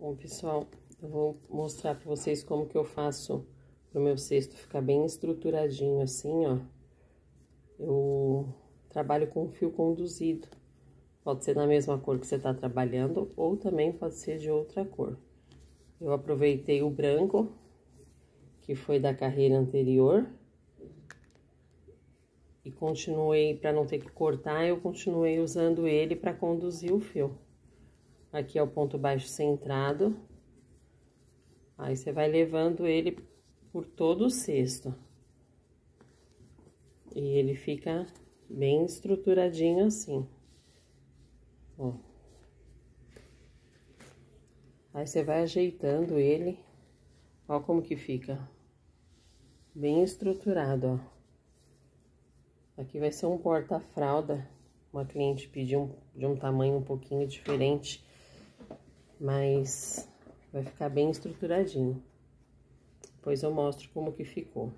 Bom, pessoal, eu vou mostrar para vocês como que eu faço pro meu cesto ficar bem estruturadinho assim, ó. Eu trabalho com fio conduzido. Pode ser na mesma cor que você tá trabalhando ou também pode ser de outra cor. Eu aproveitei o branco, que foi da carreira anterior. E continuei, para não ter que cortar, eu continuei usando ele para conduzir o fio. Aqui é o ponto baixo centrado. Aí, você vai levando ele por todo o cesto. E ele fica bem estruturadinho assim. Ó. Aí, você vai ajeitando ele. Ó como que fica. Bem estruturado, ó. Aqui vai ser um porta-fralda. Uma cliente pediu de um tamanho um pouquinho diferente mas vai ficar bem estruturadinho. Depois eu mostro como que ficou.